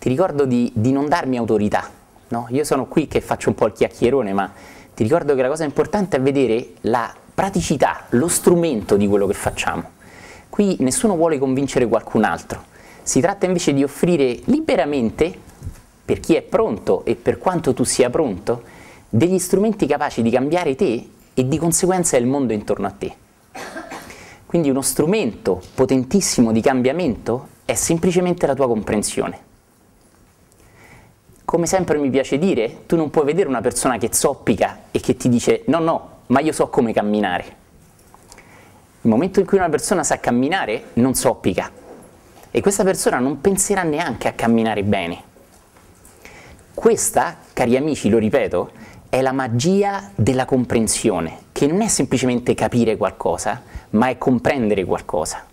ti ricordo di, di non darmi autorità. No? Io sono qui che faccio un po' il chiacchierone, ma ti ricordo che la cosa importante è vedere la praticità, lo strumento di quello che facciamo. Qui nessuno vuole convincere qualcun altro, si tratta invece di offrire liberamente, per chi è pronto e per quanto tu sia pronto, degli strumenti capaci di cambiare te e di conseguenza il mondo intorno a te. Quindi uno strumento potentissimo di cambiamento è semplicemente la tua comprensione. Come sempre mi piace dire, tu non puoi vedere una persona che zoppica e che ti dice no, no, ma io so come camminare. Il momento in cui una persona sa camminare, non zoppica. E questa persona non penserà neanche a camminare bene. Questa, cari amici, lo ripeto, è la magia della comprensione, che non è semplicemente capire qualcosa, ma è comprendere qualcosa.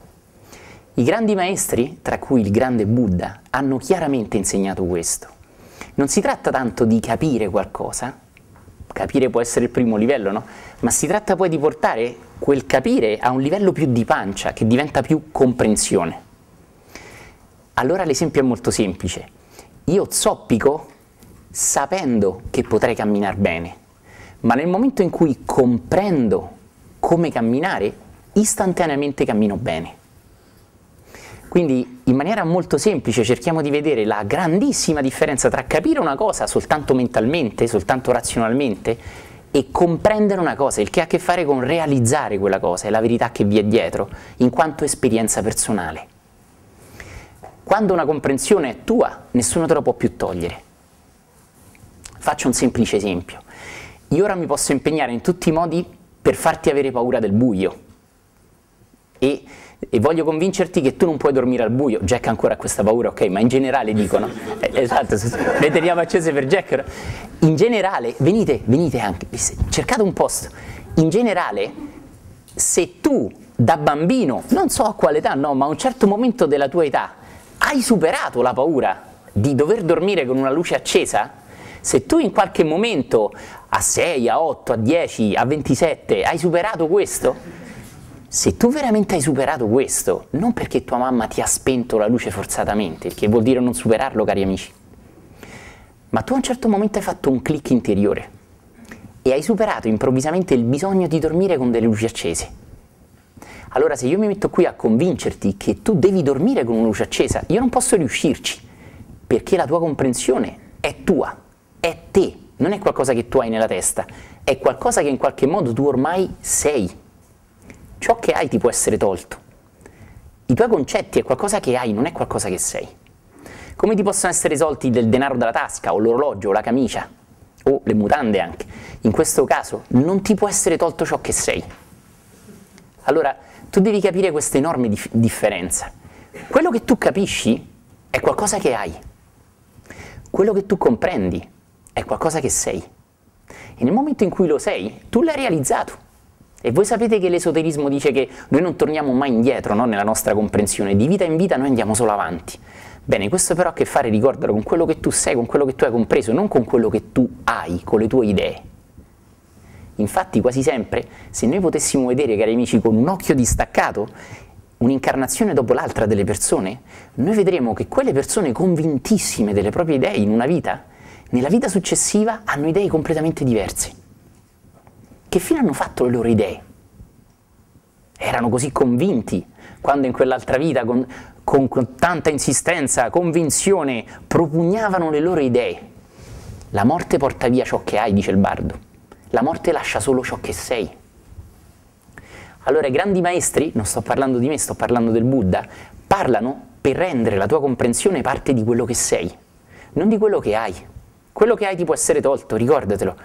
I grandi maestri, tra cui il grande Buddha, hanno chiaramente insegnato questo. Non si tratta tanto di capire qualcosa, capire può essere il primo livello, no? Ma si tratta poi di portare quel capire a un livello più di pancia, che diventa più comprensione. Allora l'esempio è molto semplice. Io zoppico sapendo che potrei camminare bene, ma nel momento in cui comprendo come camminare, istantaneamente cammino bene. Quindi in maniera molto semplice cerchiamo di vedere la grandissima differenza tra capire una cosa soltanto mentalmente, soltanto razionalmente, e comprendere una cosa, il che ha a che fare con realizzare quella cosa e la verità che vi è dietro, in quanto esperienza personale. Quando una comprensione è tua, nessuno te lo può più togliere. Faccio un semplice esempio. Io ora mi posso impegnare in tutti i modi per farti avere paura del buio. E e voglio convincerti che tu non puoi dormire al buio. Jack ancora ha questa paura, ok, ma in generale dicono, eh, esatto, le teniamo accese per Jack. In generale, venite, venite anche, cercate un posto. In generale, se tu da bambino, non so a quale età, no, ma a un certo momento della tua età, hai superato la paura di dover dormire con una luce accesa, se tu in qualche momento a 6, a 8, a 10, a 27 hai superato questo, se tu veramente hai superato questo, non perché tua mamma ti ha spento la luce forzatamente, che vuol dire non superarlo, cari amici, ma tu a un certo momento hai fatto un click interiore e hai superato improvvisamente il bisogno di dormire con delle luci accese. Allora se io mi metto qui a convincerti che tu devi dormire con una luce accesa, io non posso riuscirci, perché la tua comprensione è tua, è te, non è qualcosa che tu hai nella testa, è qualcosa che in qualche modo tu ormai sei ciò che hai ti può essere tolto. I tuoi concetti è qualcosa che hai, non è qualcosa che sei. Come ti possono essere tolti del denaro dalla tasca, o l'orologio, o la camicia, o le mutande anche. In questo caso non ti può essere tolto ciò che sei. Allora, tu devi capire questa enorme dif differenza. Quello che tu capisci è qualcosa che hai. Quello che tu comprendi è qualcosa che sei. E nel momento in cui lo sei, tu l'hai realizzato. E voi sapete che l'esoterismo dice che noi non torniamo mai indietro no? nella nostra comprensione, di vita in vita noi andiamo solo avanti. Bene, questo però ha a che fare, ricordalo, con quello che tu sei, con quello che tu hai compreso, non con quello che tu hai, con le tue idee. Infatti quasi sempre, se noi potessimo vedere, cari amici, con un occhio distaccato, un'incarnazione dopo l'altra delle persone, noi vedremo che quelle persone convintissime delle proprie idee in una vita, nella vita successiva hanno idee completamente diverse che fine hanno fatto le loro idee? Erano così convinti quando in quell'altra vita, con, con, con tanta insistenza, convinzione, propugnavano le loro idee. La morte porta via ciò che hai, dice il bardo. La morte lascia solo ciò che sei. Allora i grandi maestri, non sto parlando di me, sto parlando del Buddha, parlano per rendere la tua comprensione parte di quello che sei, non di quello che hai. Quello che hai ti può essere tolto, ricordatelo.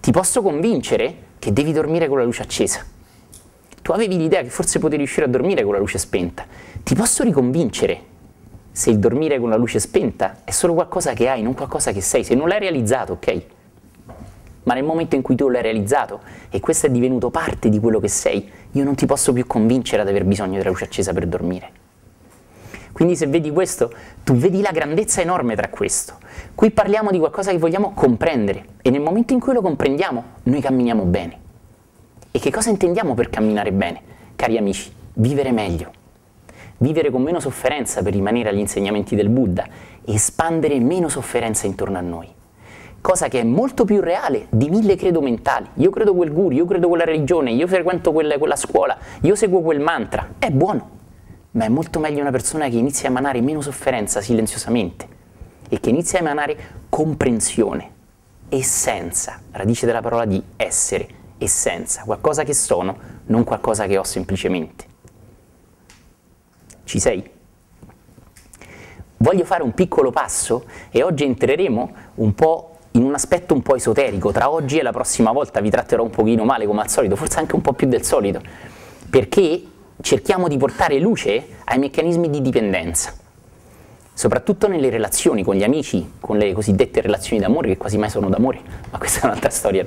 Ti posso convincere che devi dormire con la luce accesa. Tu avevi l'idea che forse potevi riuscire a dormire con la luce spenta. Ti posso riconvincere se il dormire con la luce spenta è solo qualcosa che hai, non qualcosa che sei. Se non l'hai realizzato, ok. Ma nel momento in cui tu l'hai realizzato e questo è divenuto parte di quello che sei, io non ti posso più convincere ad aver bisogno della luce accesa per dormire. Quindi se vedi questo, tu vedi la grandezza enorme tra questo. Qui parliamo di qualcosa che vogliamo comprendere e nel momento in cui lo comprendiamo, noi camminiamo bene. E che cosa intendiamo per camminare bene? Cari amici, vivere meglio. vivere con meno sofferenza per rimanere agli insegnamenti del Buddha, espandere meno sofferenza intorno a noi. Cosa che è molto più reale di mille credo mentali. Io credo quel guru, io credo quella religione, io frequento quella, quella scuola, io seguo quel mantra. È buono, ma è molto meglio una persona che inizia a emanare meno sofferenza silenziosamente e che inizia a emanare comprensione, essenza, radice della parola di essere, essenza, qualcosa che sono, non qualcosa che ho semplicemente. Ci sei? Voglio fare un piccolo passo e oggi entreremo un po' in un aspetto un po' esoterico, tra oggi e la prossima volta vi tratterò un pochino male come al solito, forse anche un po' più del solito, perché cerchiamo di portare luce ai meccanismi di dipendenza, soprattutto nelle relazioni con gli amici, con le cosiddette relazioni d'amore, che quasi mai sono d'amore, ma questa è un'altra storia.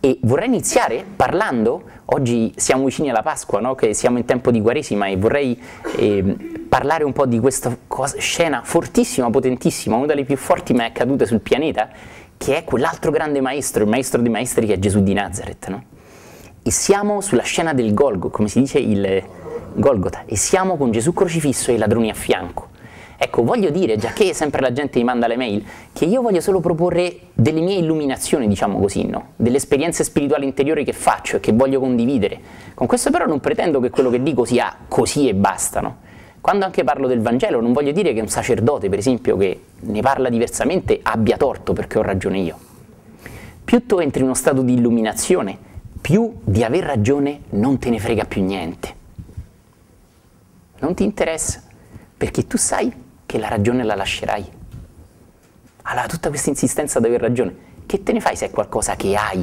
E vorrei iniziare parlando, oggi siamo vicini alla Pasqua, no? che siamo in tempo di Quaresima e vorrei eh, parlare un po' di questa cosa, scena fortissima, potentissima, una delle più forti mai accadute sul pianeta, che è quell'altro grande maestro, il maestro dei maestri che è Gesù di Nazareth. No? E siamo sulla scena del Golgo, come si dice il Golgota, e siamo con Gesù crocifisso e i ladroni a fianco. Ecco, voglio dire, già che sempre la gente mi manda le mail, che io voglio solo proporre delle mie illuminazioni, diciamo così, no? delle esperienze spirituali interiori che faccio e che voglio condividere. Con questo però non pretendo che quello che dico sia così e basta. No? Quando anche parlo del Vangelo non voglio dire che un sacerdote, per esempio, che ne parla diversamente abbia torto perché ho ragione io. Più tu entri in uno stato di illuminazione, più di aver ragione non te ne frega più niente. Non ti interessa, perché tu sai che la ragione la lascerai. Allora tutta questa insistenza ad aver ragione, che te ne fai se è qualcosa che hai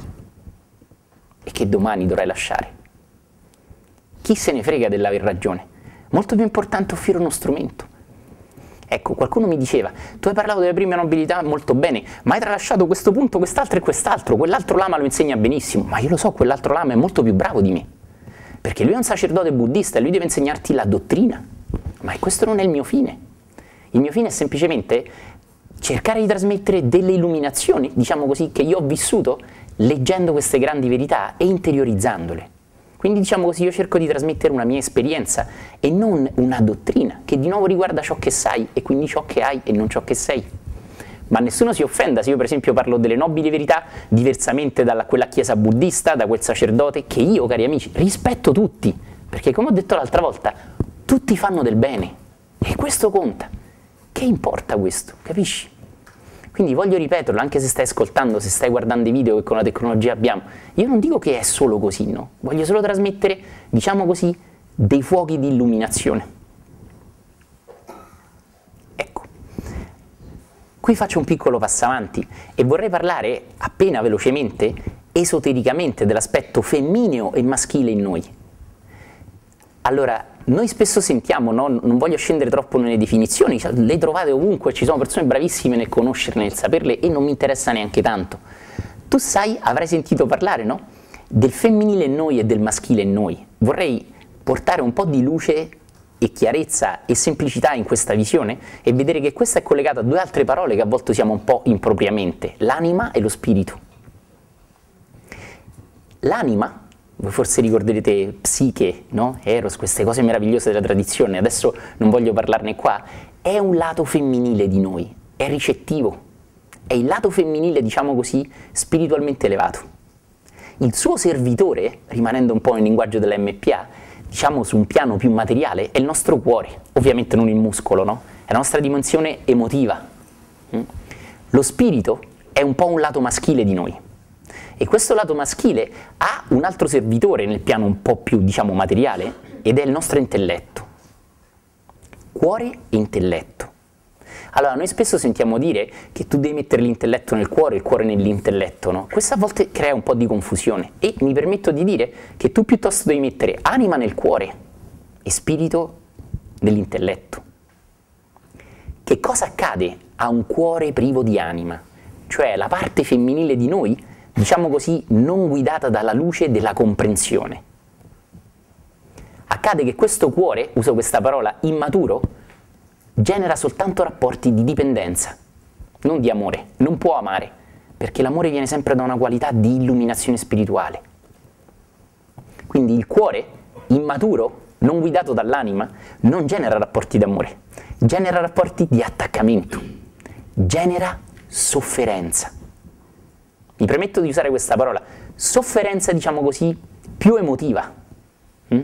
e che domani dovrai lasciare? Chi se ne frega dell'aver ragione? Molto più importante offrire uno strumento. Ecco, qualcuno mi diceva, tu hai parlato delle prime nobilità molto bene, ma hai tralasciato questo punto, quest'altro e quest'altro, quell'altro lama lo insegna benissimo, ma io lo so, quell'altro lama è molto più bravo di me, perché lui è un sacerdote buddista e lui deve insegnarti la dottrina, ma questo non è il mio fine. Il mio fine è semplicemente cercare di trasmettere delle illuminazioni, diciamo così, che io ho vissuto leggendo queste grandi verità e interiorizzandole. Quindi diciamo così, io cerco di trasmettere una mia esperienza e non una dottrina che di nuovo riguarda ciò che sai e quindi ciò che hai e non ciò che sei. Ma nessuno si offenda se io per esempio parlo delle nobili verità diversamente da quella chiesa buddista, da quel sacerdote, che io, cari amici, rispetto tutti, perché come ho detto l'altra volta, tutti fanno del bene e questo conta. Che importa questo? Capisci? Quindi voglio ripeterlo, anche se stai ascoltando, se stai guardando i video che con la tecnologia abbiamo, io non dico che è solo così, no? Voglio solo trasmettere, diciamo così, dei fuochi di illuminazione. Ecco, qui faccio un piccolo passo avanti e vorrei parlare appena velocemente, esotericamente, dell'aspetto femmineo e maschile in noi. Allora, noi spesso sentiamo, no? non voglio scendere troppo nelle definizioni, cioè, le trovate ovunque, ci sono persone bravissime nel conoscerle, nel saperle e non mi interessa neanche tanto. Tu sai, avrai sentito parlare no? del femminile in noi e del maschile in noi. Vorrei portare un po' di luce e chiarezza e semplicità in questa visione e vedere che questa è collegata a due altre parole che a volte usiamo un po' impropriamente, l'anima e lo spirito. L'anima voi forse ricorderete Psiche, no? Eros, queste cose meravigliose della tradizione, adesso non voglio parlarne qua, è un lato femminile di noi, è ricettivo, è il lato femminile, diciamo così, spiritualmente elevato. Il suo servitore, rimanendo un po' nel linguaggio dell'MPA, diciamo su un piano più materiale, è il nostro cuore, ovviamente non il muscolo, no? È la nostra dimensione emotiva. Mm? Lo spirito è un po' un lato maschile di noi, e questo lato maschile ha un altro servitore nel piano un po' più, diciamo, materiale, ed è il nostro intelletto. Cuore e intelletto. Allora, noi spesso sentiamo dire che tu devi mettere l'intelletto nel cuore e il cuore nell'intelletto, no? Questo a volte crea un po' di confusione e mi permetto di dire che tu piuttosto devi mettere anima nel cuore e spirito nell'intelletto. Che cosa accade a un cuore privo di anima? Cioè la parte femminile di noi diciamo così, non guidata dalla luce della comprensione. Accade che questo cuore, uso questa parola, immaturo, genera soltanto rapporti di dipendenza, non di amore, non può amare, perché l'amore viene sempre da una qualità di illuminazione spirituale. Quindi il cuore immaturo non guidato dall'anima, non genera rapporti d'amore, genera rapporti di attaccamento, genera sofferenza. Mi permetto di usare questa parola, sofferenza diciamo così più emotiva. Mm?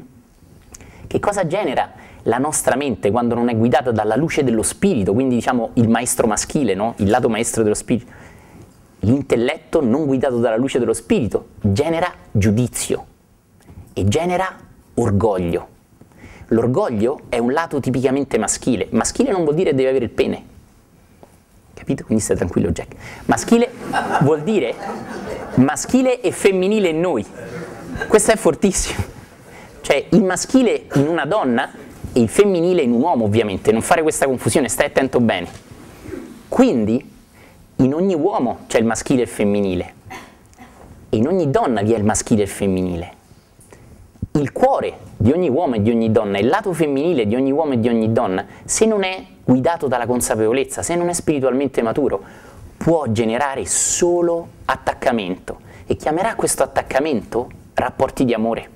Che cosa genera la nostra mente quando non è guidata dalla luce dello spirito, quindi diciamo il maestro maschile, no? il lato maestro dello spirito? L'intelletto non guidato dalla luce dello spirito genera giudizio e genera orgoglio. L'orgoglio è un lato tipicamente maschile. Maschile non vuol dire deve avere il pene. Capito? Quindi stai tranquillo Jack. Maschile vuol dire maschile e femminile in noi. Questo è fortissimo. Cioè il maschile in una donna e il femminile in un uomo ovviamente. Non fare questa confusione, stai attento bene. Quindi in ogni uomo c'è il maschile e il femminile. E in ogni donna vi è il maschile e il femminile il cuore di ogni uomo e di ogni donna, il lato femminile di ogni uomo e di ogni donna, se non è guidato dalla consapevolezza, se non è spiritualmente maturo, può generare solo attaccamento e chiamerà questo attaccamento rapporti di amore,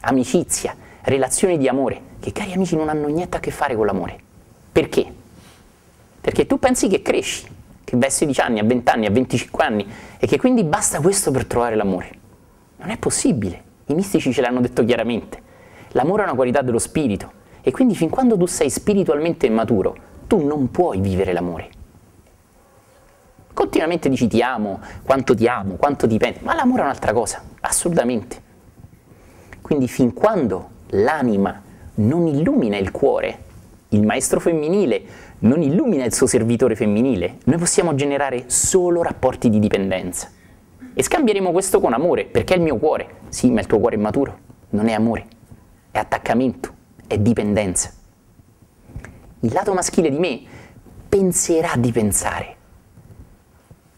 amicizia, relazioni di amore, che cari amici non hanno niente a che fare con l'amore. Perché? Perché tu pensi che cresci, che vai a 16 anni, a 20 anni, a 25 anni e che quindi basta questo per trovare l'amore. Non è possibile. I mistici ce l'hanno detto chiaramente. L'amore è una qualità dello spirito e quindi fin quando tu sei spiritualmente maturo, tu non puoi vivere l'amore. Continuamente dici ti amo, quanto ti amo, quanto ti pensi, ma l'amore è un'altra cosa, assolutamente. Quindi fin quando l'anima non illumina il cuore, il maestro femminile non illumina il suo servitore femminile, noi possiamo generare solo rapporti di dipendenza. E scambieremo questo con amore, perché è il mio cuore. Sì, ma il tuo cuore è maturo. Non è amore, è attaccamento, è dipendenza. Il lato maschile di me penserà di pensare,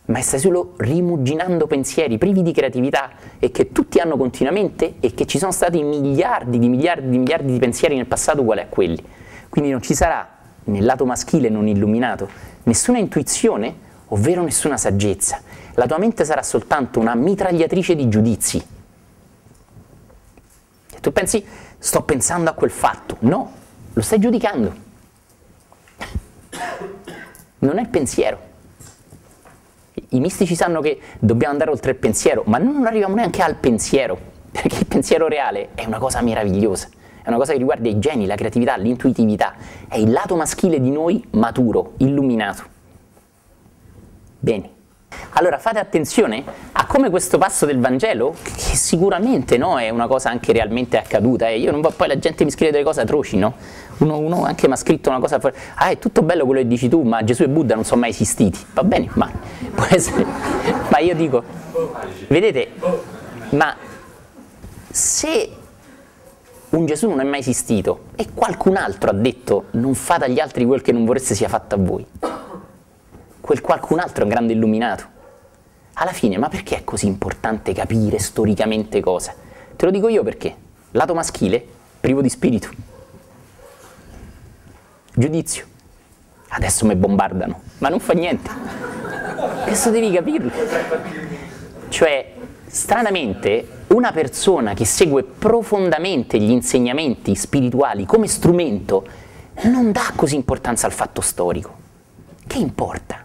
ma stai solo rimuginando pensieri privi di creatività e che tutti hanno continuamente e che ci sono stati miliardi di miliardi di miliardi di pensieri nel passato uguali a quelli. Quindi non ci sarà nel lato maschile non illuminato nessuna intuizione, ovvero nessuna saggezza la tua mente sarà soltanto una mitragliatrice di giudizi. Tu pensi, sto pensando a quel fatto. No, lo stai giudicando. Non è pensiero. I mistici sanno che dobbiamo andare oltre il pensiero, ma non arriviamo neanche al pensiero, perché il pensiero reale è una cosa meravigliosa, è una cosa che riguarda i geni, la creatività, l'intuitività, è il lato maschile di noi maturo, illuminato. Bene. Allora fate attenzione a come questo passo del Vangelo, che sicuramente no, è una cosa anche realmente accaduta, eh. io non poi la gente mi scrive delle cose atroci, no? Uno, uno anche mi ha scritto una cosa, ah è tutto bello quello che dici tu, ma Gesù e Buddha non sono mai esistiti, va bene, ma può essere, ma io dico, vedete, ma se un Gesù non è mai esistito e qualcun altro ha detto non fate agli altri quel che non vorreste sia fatto a voi, quel qualcun altro è un grande illuminato alla fine, ma perché è così importante capire storicamente cose? Te lo dico io perché. Lato maschile, privo di spirito. Giudizio. Adesso mi bombardano, ma non fa niente. Questo devi capirlo. Cioè, stranamente, una persona che segue profondamente gli insegnamenti spirituali come strumento non dà così importanza al fatto storico. Che importa?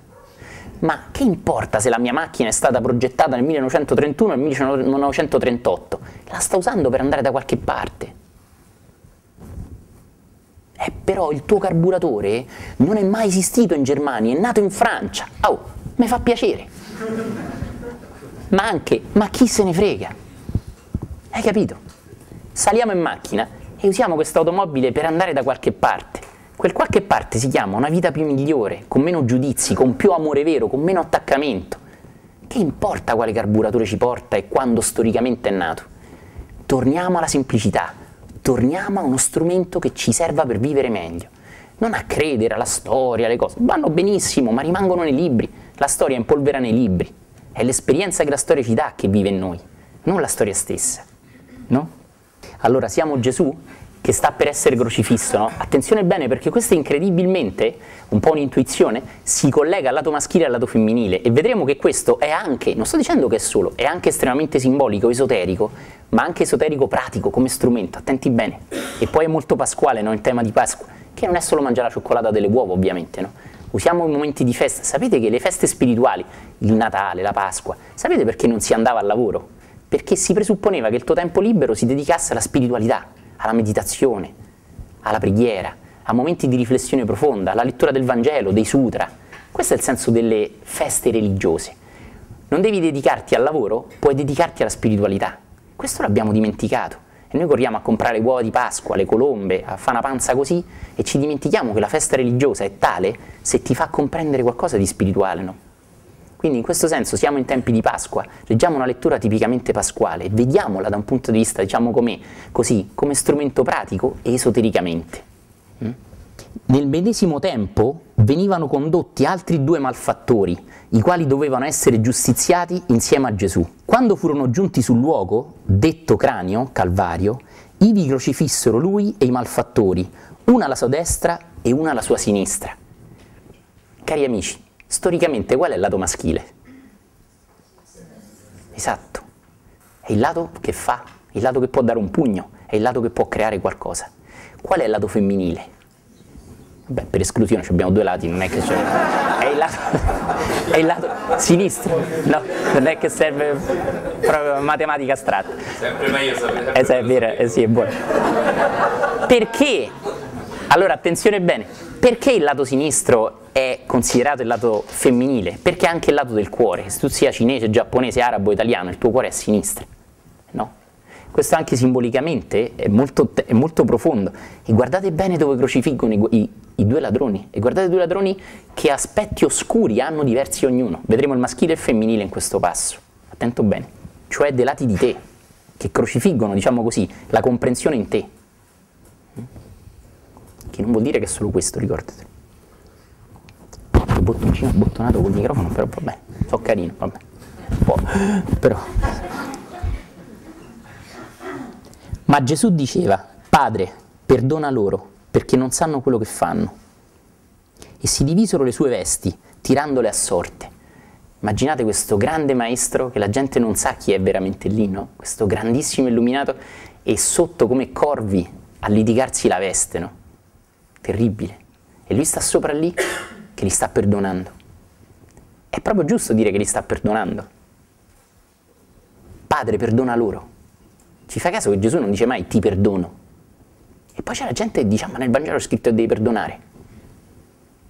Ma che importa se la mia macchina è stata progettata nel 1931 o nel 1938? La sta usando per andare da qualche parte. Eh, però il tuo carburatore non è mai esistito in Germania, è nato in Francia. Oh, mi fa piacere. Ma anche, ma chi se ne frega? Hai capito? Saliamo in macchina e usiamo questa automobile per andare da qualche parte quel qualche parte si chiama una vita più migliore, con meno giudizi, con più amore vero, con meno attaccamento. Che importa quale carburatore ci porta e quando storicamente è nato? Torniamo alla semplicità, torniamo a uno strumento che ci serva per vivere meglio. Non a credere alla storia, alle cose, vanno benissimo, ma rimangono nei libri. La storia impolvera nei libri. È l'esperienza che la storia ci dà che vive in noi, non la storia stessa. No? Allora siamo Gesù che sta per essere crocifisso, no? attenzione bene perché questo incredibilmente, un po' un'intuizione, si collega al lato maschile e al lato femminile e vedremo che questo è anche, non sto dicendo che è solo, è anche estremamente simbolico, esoterico, ma anche esoterico pratico come strumento, attenti bene. E poi è molto pasquale no? in tema di Pasqua, che non è solo mangiare la cioccolata delle uova ovviamente, no? usiamo i momenti di festa, sapete che le feste spirituali, il Natale, la Pasqua, sapete perché non si andava al lavoro? Perché si presupponeva che il tuo tempo libero si dedicasse alla spiritualità, alla meditazione, alla preghiera, a momenti di riflessione profonda, alla lettura del Vangelo, dei sutra. Questo è il senso delle feste religiose. Non devi dedicarti al lavoro, puoi dedicarti alla spiritualità. Questo l'abbiamo dimenticato. E noi corriamo a comprare uova di Pasqua, le colombe, a fare una panza così e ci dimentichiamo che la festa religiosa è tale se ti fa comprendere qualcosa di spirituale, no? Quindi in questo senso siamo in tempi di Pasqua, leggiamo una lettura tipicamente pasquale vediamola da un punto di vista, diciamo come, così, come strumento pratico e esotericamente. Mm? Nel medesimo tempo venivano condotti altri due malfattori, i quali dovevano essere giustiziati insieme a Gesù. Quando furono giunti sul luogo, detto cranio, Calvario, ivi crocifissero lui e i malfattori, una alla sua destra e una alla sua sinistra. Cari amici, storicamente qual è il lato maschile? Esatto, è il lato che fa, il lato che può dare un pugno, è il lato che può creare qualcosa. Qual è il lato femminile? Beh, per esclusione abbiamo due lati, non è che c'è. È il lato, è il lato sinistro, no, non è che serve proprio matematica astratta. Sempre meglio sapere. Eh, è vero, eh, sì, è buono. Perché? Allora, attenzione bene, perché il lato sinistro è considerato il lato femminile? Perché anche il lato del cuore, se tu sia cinese, giapponese, arabo, italiano, il tuo cuore è a sinistra, no? Questo anche simbolicamente è molto, è molto profondo. E guardate bene dove crocifiggono i, i, i, due ladroni. E guardate i due ladroni che aspetti oscuri hanno diversi ognuno. Vedremo il maschile e il femminile in questo passo. Attento bene. Cioè dei lati di te, che crocifiggono, diciamo così, la comprensione in te. Che non vuol dire che è solo questo, ricordatelo. Il bottoncino abbottonato col microfono, però vabbè, so carino, vabbè. Po', però... Ma Gesù diceva, Padre, perdona loro, perché non sanno quello che fanno. E si divisero le sue vesti, tirandole a sorte. Immaginate questo grande maestro che la gente non sa chi è veramente lì, no? Questo grandissimo illuminato e sotto come corvi a litigarsi la veste, no? Terribile. E lui sta sopra lì che li sta perdonando. È proprio giusto dire che li sta perdonando. Padre, perdona loro. Ci fa caso che Gesù non dice mai ti perdono. E poi c'è la gente che dice, ma nel Vangelo è scritto che devi perdonare.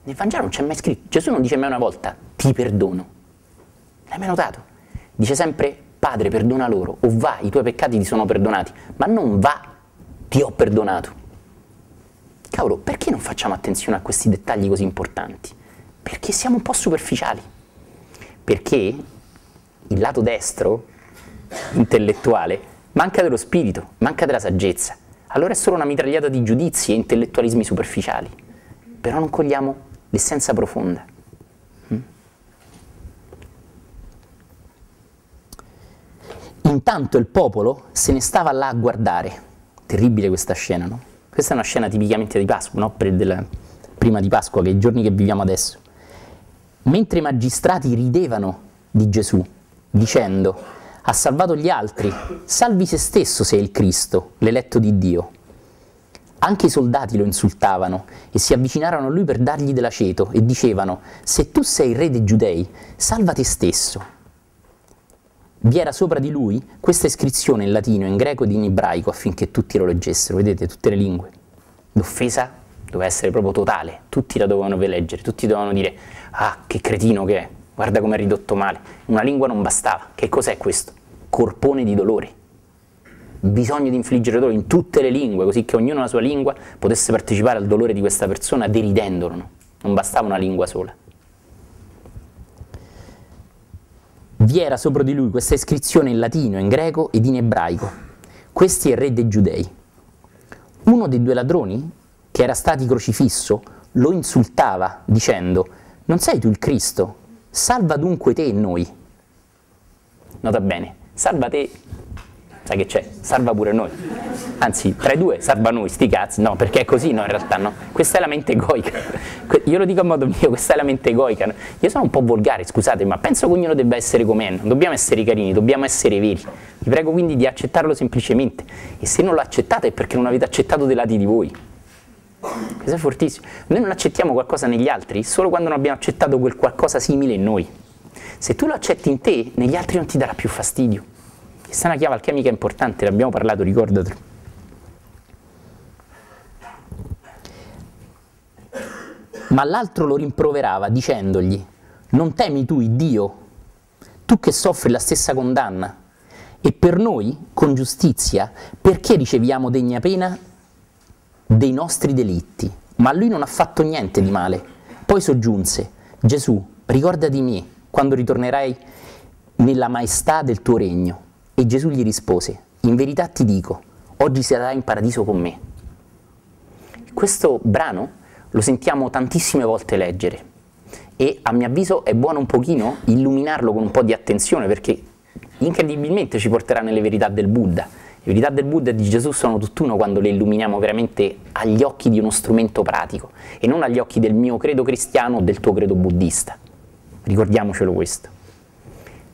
Nel Vangelo non c'è mai scritto, Gesù non dice mai una volta ti perdono. L'hai mai notato? Dice sempre Padre perdona loro, o va, i tuoi peccati ti sono perdonati, ma non va, ti ho perdonato. Cavolo, perché non facciamo attenzione a questi dettagli così importanti? Perché siamo un po' superficiali. Perché il lato destro, intellettuale, manca dello spirito, manca della saggezza. Allora è solo una mitragliata di giudizi e intellettualismi superficiali, però non cogliamo l'essenza profonda. Mm? Intanto il popolo se ne stava là a guardare. Terribile questa scena, no? Questa è una scena tipicamente di Pasqua, no? Della, prima di Pasqua, che è i giorni che viviamo adesso. Mentre i magistrati ridevano di Gesù, dicendo ha salvato gli altri, salvi se stesso se è il Cristo, l'eletto di Dio. Anche i soldati lo insultavano e si avvicinarono a lui per dargli dell'aceto e dicevano, se tu sei re dei giudei, salva te stesso. Vi era sopra di lui questa iscrizione in latino, in greco ed in ebraico affinché tutti lo leggessero, vedete, tutte le lingue. L'offesa doveva essere proprio totale, tutti la dovevano leggere, tutti dovevano dire, ah, che cretino che è, guarda come è ridotto male. Una lingua non bastava, che cos'è questo? corpone di dolore. Bisogno di infliggere dolore in tutte le lingue, così che ognuno la sua lingua potesse partecipare al dolore di questa persona deridendolo. Non bastava una lingua sola. Vi era sopra di lui questa iscrizione in latino, in greco ed in ebraico. Questi è il re dei giudei. Uno dei due ladroni, che era stato crocifisso, lo insultava dicendo, non sei tu il Cristo, salva dunque te e noi. Nota bene, salva te, sai che c'è, salva pure noi. Anzi, tra i due salva noi, sti cazzi, no, perché è così, no, in realtà no. Questa è la mente egoica. Io lo dico a modo mio, questa è la mente egoica. Io sono un po' volgare, scusate, ma penso che ognuno debba essere come è, non dobbiamo essere carini, dobbiamo essere veri. Vi prego quindi di accettarlo semplicemente. E se non lo accettate è perché non avete accettato dei lati di voi. Questo è fortissimo. Noi non accettiamo qualcosa negli altri solo quando non abbiamo accettato quel qualcosa simile in noi. Se tu lo accetti in te, negli altri non ti darà più fastidio. Questa è una chiave alchemica importante, ne abbiamo parlato, ricordatelo. Ma l'altro lo rimproverava dicendogli, non temi tu il Dio, tu che soffri la stessa condanna, e per noi, con giustizia, perché riceviamo degna pena dei nostri delitti? Ma lui non ha fatto niente di male. Poi soggiunse, Gesù, ricorda di me quando ritornerai nella maestà del tuo regno. E Gesù gli rispose, in verità ti dico, oggi sarai in paradiso con me. Questo brano lo sentiamo tantissime volte leggere e a mio avviso è buono un pochino illuminarlo con un po' di attenzione perché incredibilmente ci porterà nelle verità del Buddha. Le verità del Buddha e di Gesù sono tutt'uno quando le illuminiamo veramente agli occhi di uno strumento pratico e non agli occhi del mio credo cristiano o del tuo credo buddista. Ricordiamocelo questo.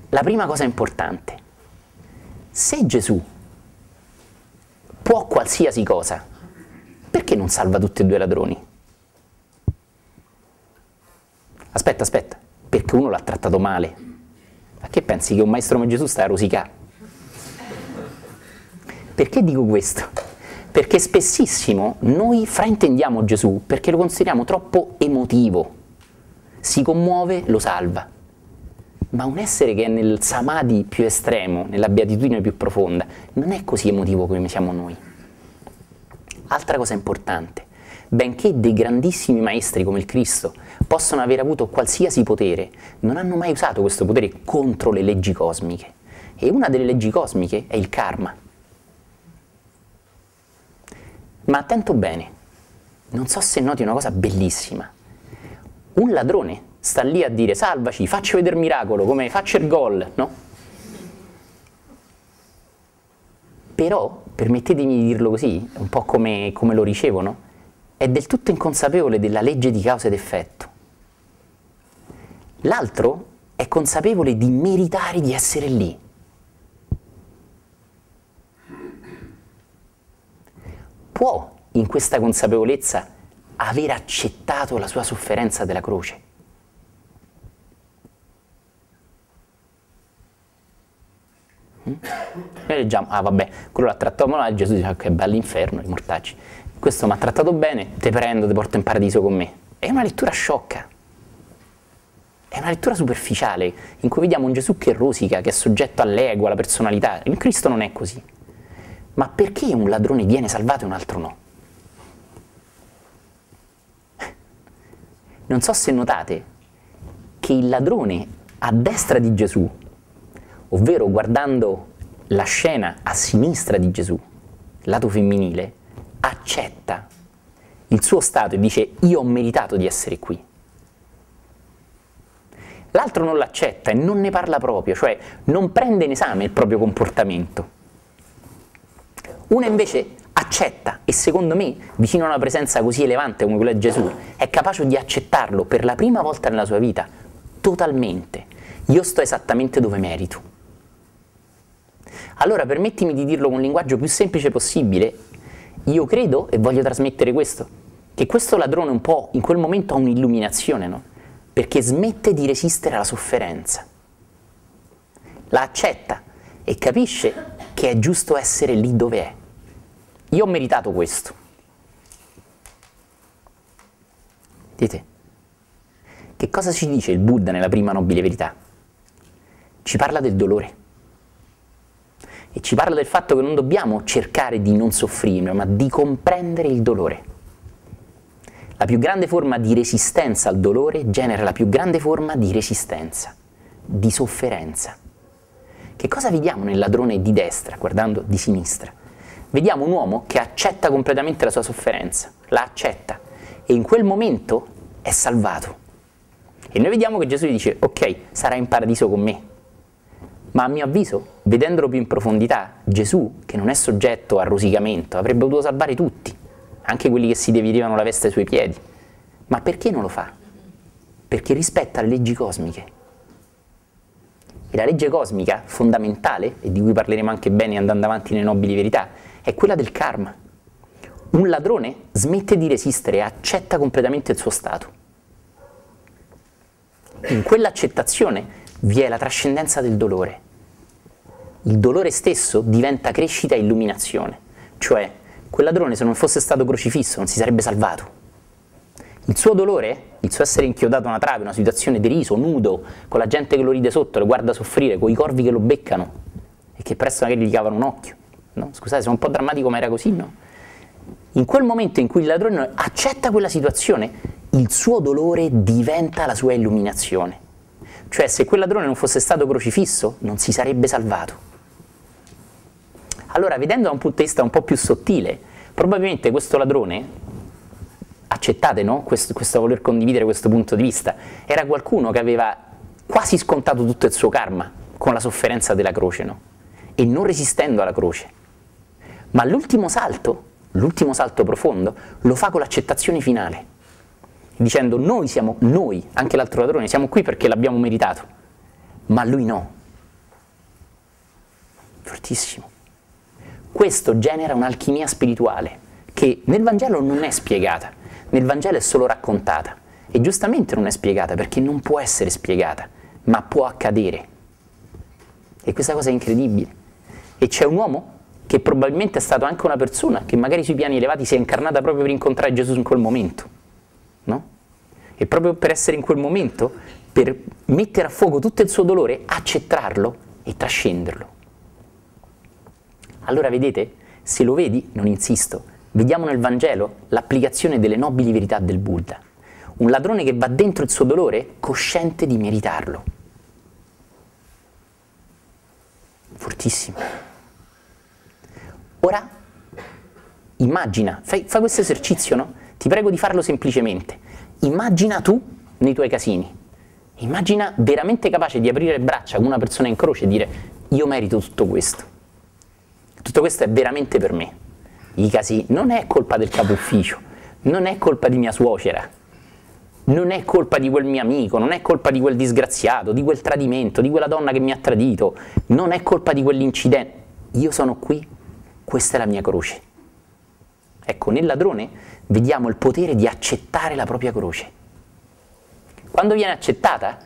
La prima cosa importante, se Gesù può qualsiasi cosa, perché non salva tutti e due i ladroni? Aspetta, aspetta, perché uno l'ha trattato male. Ma che pensi che un maestro come Gesù sta a rosicare? Perché dico questo? Perché spessissimo noi fraintendiamo Gesù perché lo consideriamo troppo emotivo. Si commuove, lo salva. Ma un essere che è nel samadhi più estremo, nella beatitudine più profonda, non è così emotivo come siamo noi. Altra cosa importante, benché dei grandissimi maestri come il Cristo possono aver avuto qualsiasi potere, non hanno mai usato questo potere contro le leggi cosmiche. E una delle leggi cosmiche è il karma. Ma attento bene, non so se noti una cosa bellissima. Un ladrone sta lì a dire salvaci, faccio vedere miracolo, come faccio il gol, no? Però, permettetemi di dirlo così, un po' come, come lo ricevono, è del tutto inconsapevole della legge di causa ed effetto. L'altro è consapevole di meritare di essere lì. Può, in questa consapevolezza, aver accettato la sua sofferenza della croce. Noi leggiamo, ah vabbè, quello l'ha trattato male, Gesù dice che bello l'inferno, i mortacci. Questo mi ha trattato bene, te prendo, ti porto in paradiso con me. È una lettura sciocca. È una lettura superficiale in cui vediamo un Gesù che rosica, che è soggetto all'ego, alla personalità. In Cristo non è così. Ma perché un ladrone viene salvato e un altro no? Non so se notate che il ladrone a destra di Gesù, ovvero guardando la scena a sinistra di Gesù, lato femminile, accetta il suo stato e dice io ho meritato di essere qui l'altro non l'accetta e non ne parla proprio, cioè non prende in esame il proprio comportamento. Uno invece accetta e secondo me, vicino a una presenza così elevante come quella di Gesù, è capace di accettarlo per la prima volta nella sua vita, totalmente. Io sto esattamente dove merito. Allora permettimi di dirlo con un linguaggio più semplice possibile, io credo, e voglio trasmettere questo, che questo ladrone un po' in quel momento ha un'illuminazione, no? perché smette di resistere alla sofferenza. La accetta e capisce che è giusto essere lì dove è. Io ho meritato questo. Dite, che cosa ci dice il Buddha nella prima nobile verità? Ci parla del dolore e ci parla del fatto che non dobbiamo cercare di non soffrire, ma di comprendere il dolore. La più grande forma di resistenza al dolore genera la più grande forma di resistenza, di sofferenza. Che cosa vediamo nel ladrone di destra, guardando di sinistra? Vediamo un uomo che accetta completamente la sua sofferenza, la accetta e in quel momento è salvato. E noi vediamo che Gesù gli dice, ok, sarai in paradiso con me. Ma a mio avviso, vedendolo più in profondità, Gesù, che non è soggetto a rosicamento, avrebbe potuto salvare tutti, anche quelli che si dividevano la veste ai suoi piedi. Ma perché non lo fa? Perché rispetta le leggi cosmiche. E la legge cosmica fondamentale, e di cui parleremo anche bene andando avanti nelle nobili verità, è quella del karma. Un ladrone smette di resistere e accetta completamente il suo stato. In quell'accettazione vi è la trascendenza del dolore. Il dolore stesso diventa crescita e illuminazione, cioè quel ladrone se non fosse stato crocifisso non si sarebbe salvato. Il suo dolore, il suo essere inchiodato a una trave, una situazione deriso, nudo, con la gente che lo ride sotto, lo guarda soffrire, con i corvi che lo beccano e che presto magari gli cavano un occhio. No? Scusate, sono un po' drammatico, ma era così, no? In quel momento in cui il ladrone accetta quella situazione, il suo dolore diventa la sua illuminazione. Cioè, se quel ladrone non fosse stato crocifisso, non si sarebbe salvato. Allora, vedendo da un punto di vista un po' più sottile, probabilmente questo ladrone, accettate no? questo, questo voler condividere questo punto di vista, era qualcuno che aveva quasi scontato tutto il suo karma con la sofferenza della croce, no? E non resistendo alla croce. Ma l'ultimo salto, l'ultimo salto profondo, lo fa con l'accettazione finale, dicendo noi siamo, noi, anche l'altro ladrone, siamo qui perché l'abbiamo meritato, ma lui no. Fortissimo. Questo genera un'alchimia spirituale che nel Vangelo non è spiegata, nel Vangelo è solo raccontata e giustamente non è spiegata perché non può essere spiegata, ma può accadere. E questa cosa è incredibile. E c'è un uomo che probabilmente è stato anche una persona che magari sui piani elevati si è incarnata proprio per incontrare Gesù in quel momento, no? E proprio per essere in quel momento, per mettere a fuoco tutto il suo dolore, accettarlo e trascenderlo. Allora vedete, se lo vedi, non insisto, vediamo nel Vangelo l'applicazione delle nobili verità del Buddha. Un ladrone che va dentro il suo dolore cosciente di meritarlo. Fortissimo. Ora, immagina, fai, fai questo esercizio, no? Ti prego di farlo semplicemente. Immagina tu nei tuoi casini. Immagina veramente capace di aprire le braccia come una persona in croce e dire io merito tutto questo tutto questo è veramente per me. I casi non è colpa del capo ufficio, non è colpa di mia suocera, non è colpa di quel mio amico, non è colpa di quel disgraziato, di quel tradimento, di quella donna che mi ha tradito, non è colpa di quell'incidente. Io sono qui, questa è la mia croce. Ecco, nel ladrone vediamo il potere di accettare la propria croce. Quando viene accettata,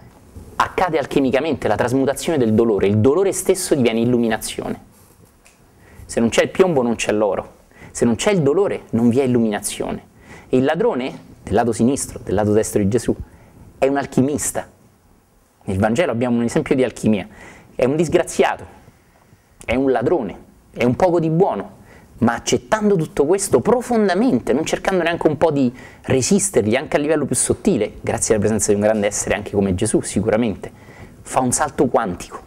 accade alchemicamente la trasmutazione del dolore, il dolore stesso diviene illuminazione. Se non c'è il piombo non c'è l'oro, se non c'è il dolore non vi è illuminazione. E il ladrone, del lato sinistro, del lato destro di Gesù, è un alchimista. Nel Vangelo abbiamo un esempio di alchimia. È un disgraziato, è un ladrone, è un poco di buono, ma accettando tutto questo profondamente, non cercando neanche un po' di resistergli anche a livello più sottile, grazie alla presenza di un grande essere anche come Gesù sicuramente, fa un salto quantico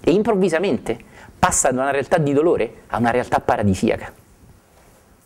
e improvvisamente passa da una realtà di dolore a una realtà paradisiaca.